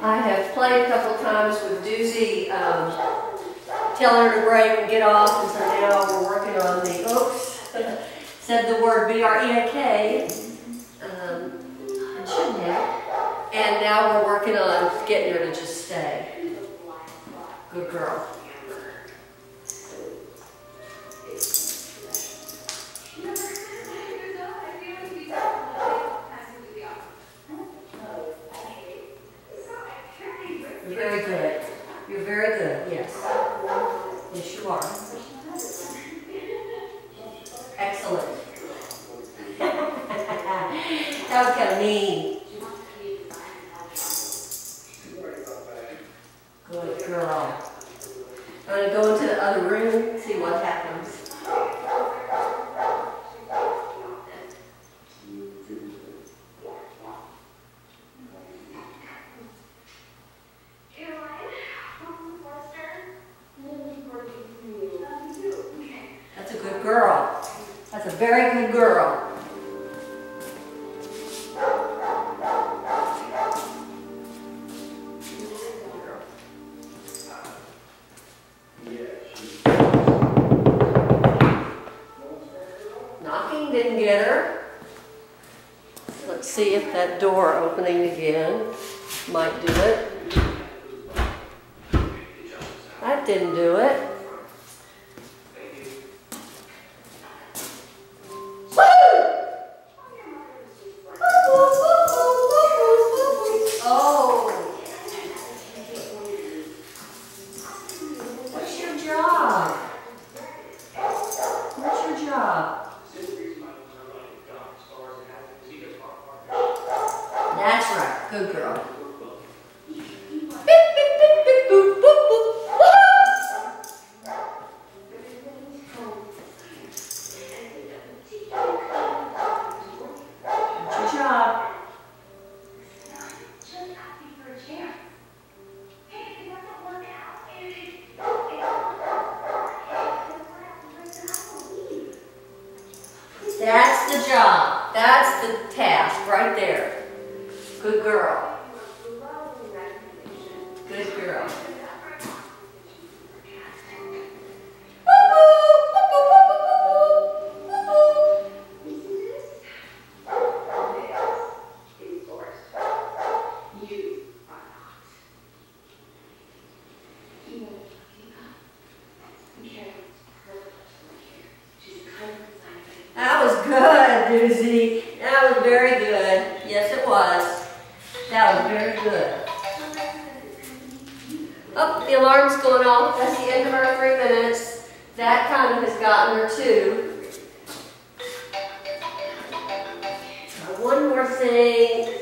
I have played a couple times with Doozie, um, telling her to break and get off, and so now we're working on the, oops, said the word B-R-E-A-K, um, I shouldn't have. And now we're working on getting her to just stay. Good girl. You're very good. You're very good, yes. Yes, you are. Excellent. that was kind of mean. Good girl. I'm gonna go into the other room, see what happens. That's a good girl. That's a very good girl. Knocking didn't get her. Let's see if that door opening again might do it. That didn't do it. That's right. Good girl. Beep, beep, beep, beep, boop, boop, boop. Good job. That's the job. That's the task right there. Good girl. Good girl. That was good, Doozie. That was very good. Yes, it was. That was very good. Oh, the alarm's going off. That's the end of our three minutes. That kind of has gotten her too. One more thing.